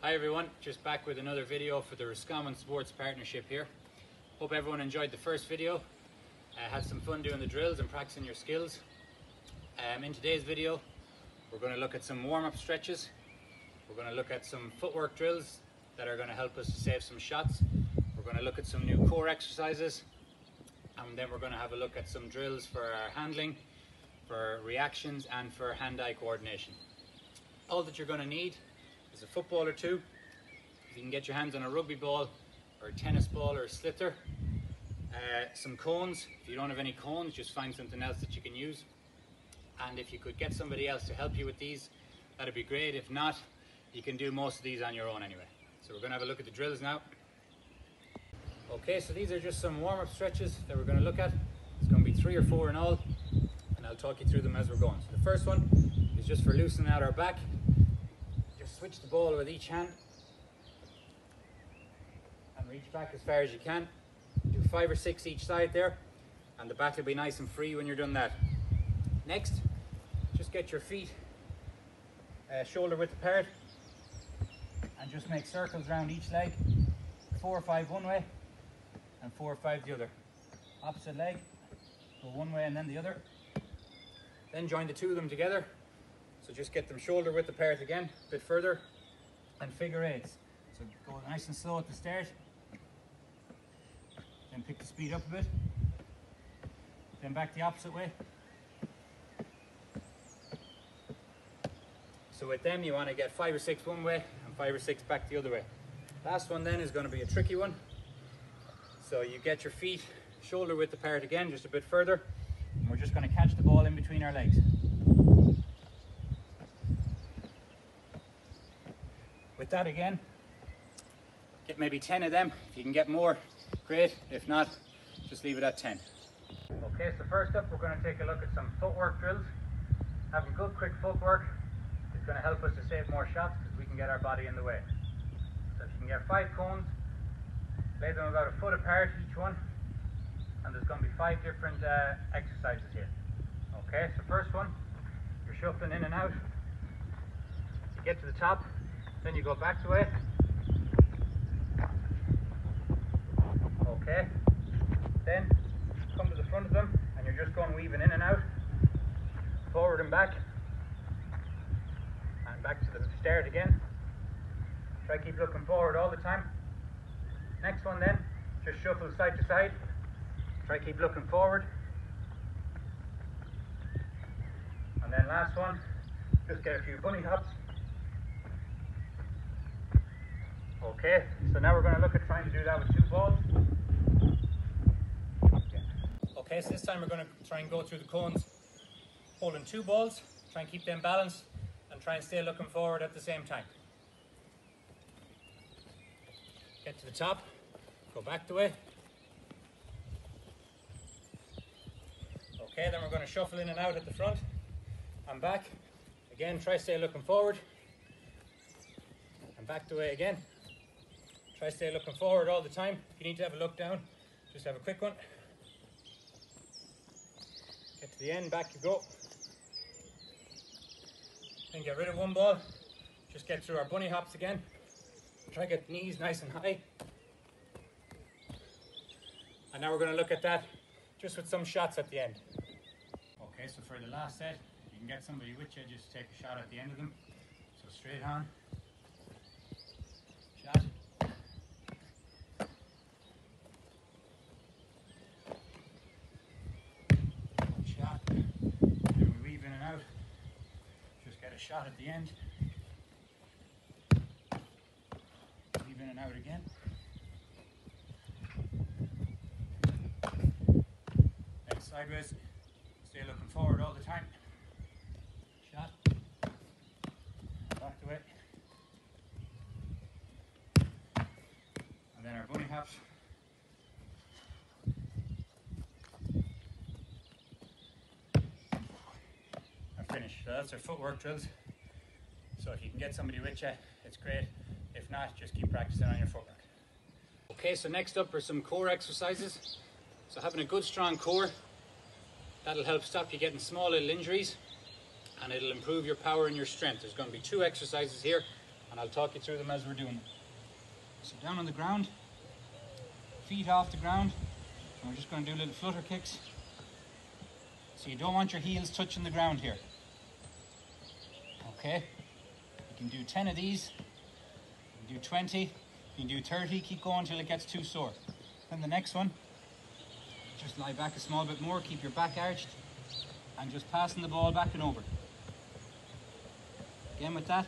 Hi everyone, just back with another video for the Roscommon Sports Partnership here. Hope everyone enjoyed the first video, uh, had some fun doing the drills and practicing your skills. Um, in today's video, we're going to look at some warm-up stretches. We're going to look at some footwork drills that are going to help us to save some shots. We're going to look at some new core exercises and then we're going to have a look at some drills for our handling, for reactions and for hand-eye coordination. All that you're going to need is a football or two. If you can get your hands on a rugby ball or a tennis ball or a sliotar. Uh, some cones. If you don't have any cones, just find something else that you can use. And if you could get somebody else to help you with these, that'd be great. If not, you can do most of these on your own anyway. So we're going to have a look at the drills now. Okay, so these are just some warm-up stretches that we're going to look at. It's going to be three or four in all, and I'll talk you through them as we're going. So the first one is just for loosening out our back. Switch the ball with each hand and reach back as far as you can. Do five or six each side there, and the back will be nice and free when you're done that. Next, just get your feet uh, shoulder width apart and just make circles around each leg. Four or five one way and four or five the other. Opposite leg, go one way and then the other. Then join the two of them together. So just get them shoulder width apart again, a bit further, and figure eights. So go nice and slow at the start, then pick the speed up a bit, then back the opposite way. So with them you want to get five or six one way and five or six back the other way. Last one then is going to be a tricky one. So you get your feet shoulder width apart again, just a bit further. And we're just going to catch the ball in between our legs. With that again, get maybe 10 of them. If you can get more, great. If not, just leave it at 10. Okay, so first up we're going to take a look at some footwork drills. Having good quick footwork is going to help us to save more shots because we can get our body in the way. So if you can get five cones, lay them about a foot apart each one and there's going to be five different uh, exercises here okay so first one you're shuffling in and out you get to the top then you go back to it okay then come to the front of them and you're just going weaving in and out forward and back and back to the start again try keep looking forward all the time Next one then, just shuffle side to side. Try keep looking forward. And then last one, just get a few bunny hops. Okay, so now we're going to look at trying to do that with two balls. Okay, so this time we're going to try and go through the cones holding two balls, try and keep them balanced and try and stay looking forward at the same time. Get to the top, go back the way. Okay, then we're going to shuffle in and out at the front and back. Again, try stay looking forward and back the way again. Try stay looking forward all the time. If you need to have a look down, just have a quick one. Get to the end, back you go. Then get rid of one ball. Just get through our bunny hops again. Try to get the knees nice and high. And now we're going to look at that just with some shots at the end. Okay, so for the last set, you can get somebody with you, just take a shot at the end of them. So straight on. Shot. Shot. Then we weave in and out. Just get a shot at the end. Weave in and out again. Sideways. Stay looking forward all the time. Shot. Back the way. And then our bunny hops. Are finished. So that's our footwork drills. So if you can get somebody with you, it's great. If not, just keep practicing on your footwork. Okay, so next up are some core exercises. So having a good strong core, that'll help stop you getting small little injuries and it'll improve your power and your strength. There's going to be two exercises here. and I'll talk you through them as we're doing them. So down on the ground, feet off the ground, and we're just going to do little flutter kicks. So you don't want your heels touching the ground here. Okay, you can do 10 of these, you can do 20, you can do 30, keep going until it gets too sore. Then the next one, just lie back a small bit more, keep your back arched, and just passing the ball back and over. Again with that,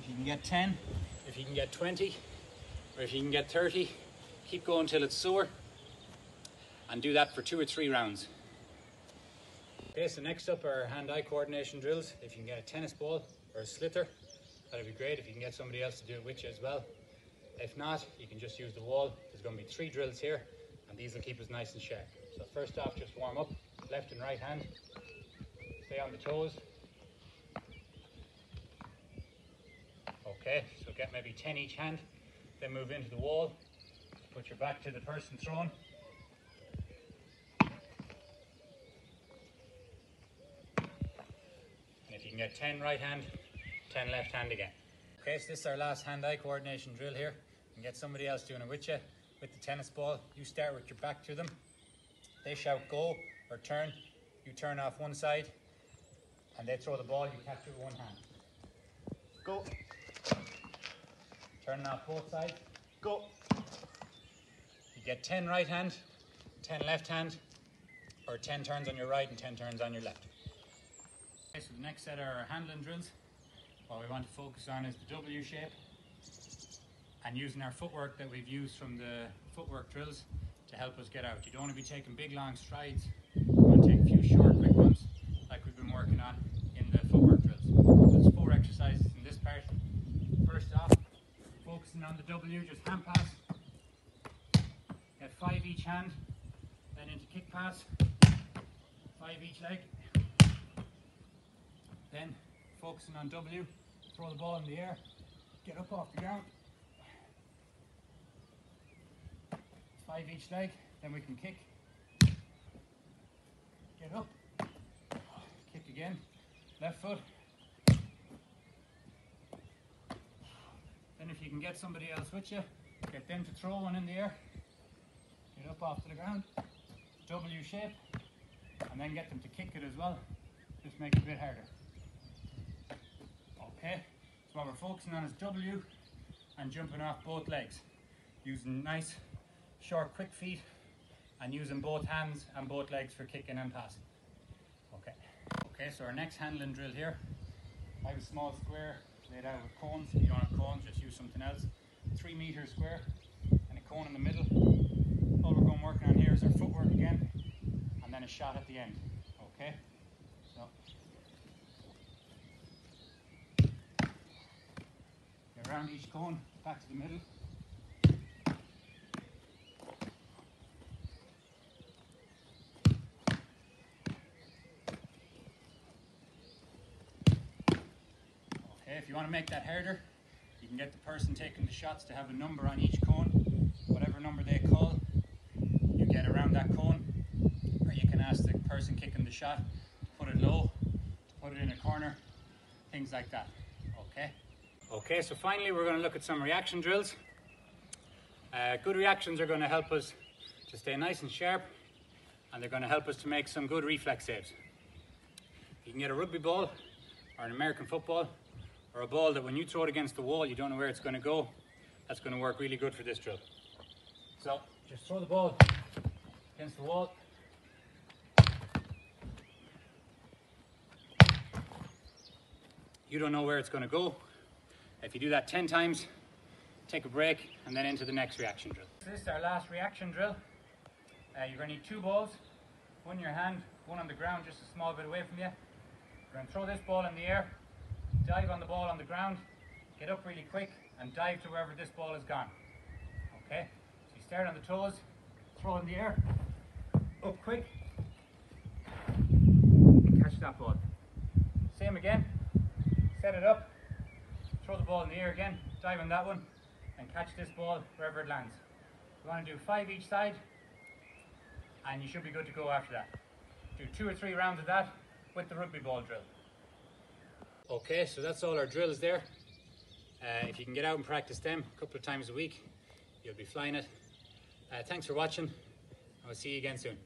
if you can get 10, if you can get 20, or if you can get 30, keep going till it's sore, and do that for two or three rounds. Okay, so next up are hand-eye coordination drills. If you can get a tennis ball or a sliotar, that'd be great. If you can get somebody else to do it with you as well. If not, you can just use the wall. There's going to be three drills here, and these will keep us nice and sharp. So first off, just warm up, left and right hand. Stay on the toes. Okay, so get maybe 10 each hand, then move into the wall. Put your back to the person throwing. If you can get 10 right hand, 10 left hand again. Okay, so this is our last hand-eye coordination drill here. You can get somebody else doing it with you. With the tennis ball, you start with your back to them. They shout go or turn. You turn off one side and they throw the ball, you catch it with one hand. Go. Turning off both sides. Go. You get 10 right hand, 10 left hand, or 10 turns on your right and 10 turns on your left. Okay, so the next set are our handling drills. What we want to focus on is the W shape and using our footwork that we've used from the footwork drills to help us get out. You don't want to be taking big long strides. You want to take a few short quick ones like we've been working on in the footwork drills. There's four exercises in this part. First off, focusing on the W, just hand pass. Get five each hand, then into kick pass, five each leg. Then focusing on W, throw the ball in the air, get up off the ground. Five each leg, then we can kick. Get up, kick again, left foot. Then if you can get somebody else with you, get them to throw one in the air. Get up off the ground, W shape, and then get them to kick it as well. Just make it a bit harder. Okay, so what we're focusing on is W and jumping off both legs. Using nice, short, quick feet and using both hands and both legs for kicking and passing. Okay, okay, so our next handling drill here. I have a small square laid out with cones. If you don't have cones, just use something else. Three meter square and a cone in the middle. All we're going working on here is our footwork again and then a shot at the end. Okay, so Go around each cone, back to the middle. Okay, if you want to make that harder, you can get the person taking the shots to have a number on each cone. Whatever number they call, you get around that cone. Or you can ask the person kicking the shot to put it low, to put it in a corner, things like that. Okay? Okay, so finally we're going to look at some reaction drills. Uh, good reactions are going to help us to stay nice and sharp and they're going to help us to make some good reflex saves. You can get a rugby ball or an American football or a ball that when you throw it against the wall you don't know where it's going to go. That's going to work really good for this drill. So just throw the ball against the wall. You don't know where it's going to go. If you do that 10 times, take a break and then into the next reaction drill. This is our last reaction drill. Uh, you're going to need two balls, one in your hand, one on the ground just a small bit away from you. Going to throw this ball in the air, dive on the ball on the ground, get up really quick and dive to wherever this ball has gone. Okay, so you start on the toes, throw in the air, up quick, catch that ball. Same again, set it up, throw the ball in the air again, dive on that one, and catch this ball wherever it lands. You want to do five each side, and you should be good to go after that. Do two or three rounds of that with the rugby ball drill. Okay, so that's all our drills there. Uh, if you can get out and practice them a couple of times a week, you'll be flying it. Uh, thanks for watching. I will see you again soon.